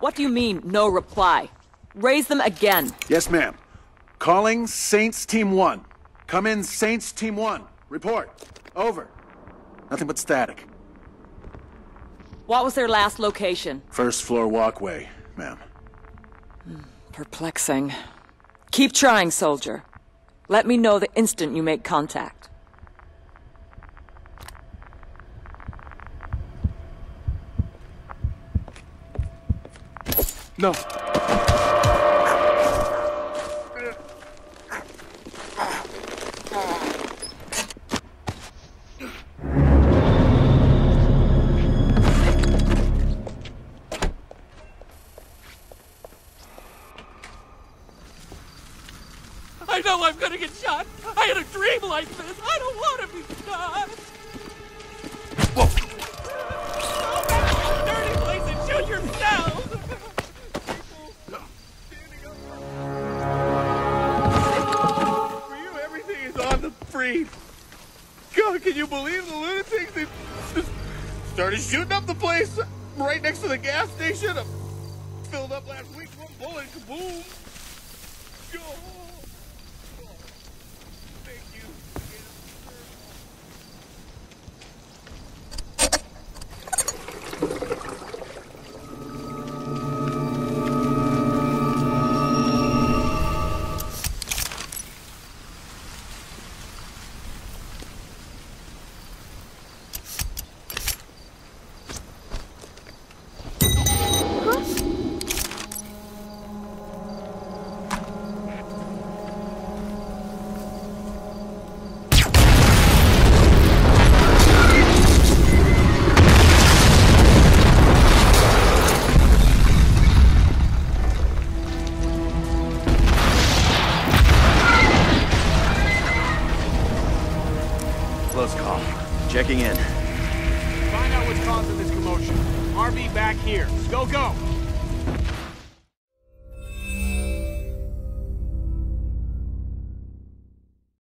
What do you mean, no reply? Raise them again. Yes, ma'am. Calling Saints Team 1. Come in, Saints Team 1. Report. Over. Nothing but static. What was their last location? First floor walkway, ma'am. Hmm, perplexing. Keep trying, soldier. Let me know the instant you make contact. No. I know I'm gonna get shot. I had a dream like this. I don't want to be shot. God, can you believe the lunatics? They just started shooting up the place right next to the gas station. Filled up last week, one bullet, kaboom. Oh. Close call. Checking in. Find out what's causing this commotion. RV back here. Go, go!